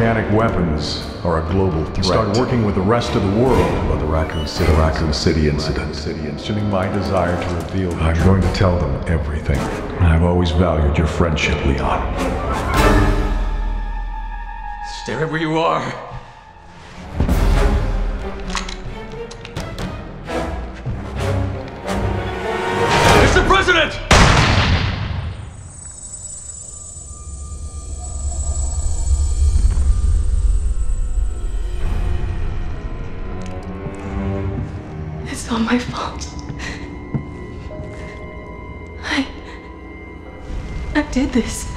organic weapons are a global threat. Start working with the rest of the world about the Raccoon City, the Raccoon City incident. City incident. My desire to reveal. I'm going to tell them everything. I've always valued your friendship, Leon. Stay right where you are. It's all my fault. I. I did this.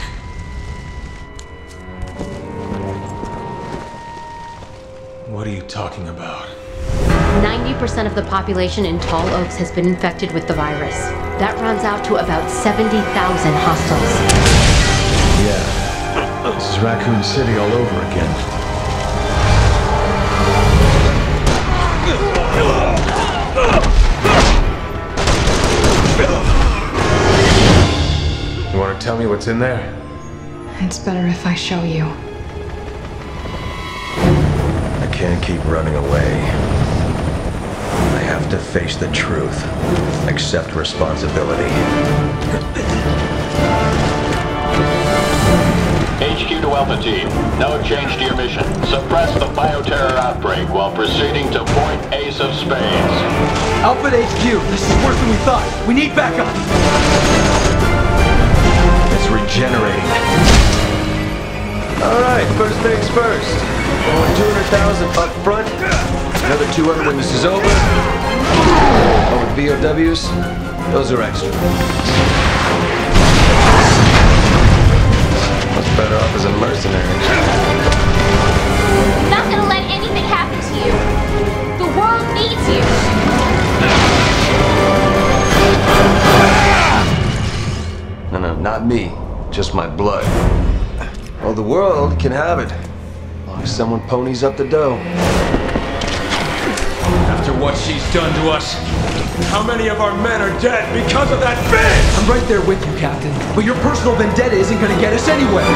What are you talking about? 90% of the population in Tall Oaks has been infected with the virus. That rounds out to about 70,000 hostiles. Yeah. This is Raccoon City all over again. You want to tell me what's in there? It's better if I show you. I can't keep running away. I have to face the truth. Accept responsibility. HQ to Alpha Team. No change to your mission. Suppress the bioterror outbreak while proceeding to point Ace of Spades. Alpha to HQ, this is worse than we thought. We need backup. First things 200,000 up front. Another 200 when this is over. Over with BOWs, those are extra. Much better off as a mercenary. Not gonna let anything happen to you. The world needs you. No, no, not me. Just my blood. Well, the world can have it. As long as someone ponies up the dough. After what she's done to us, how many of our men are dead because of that bitch? I'm right there with you, Captain. But your personal vendetta isn't gonna get us anywhere.